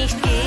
nicht geht.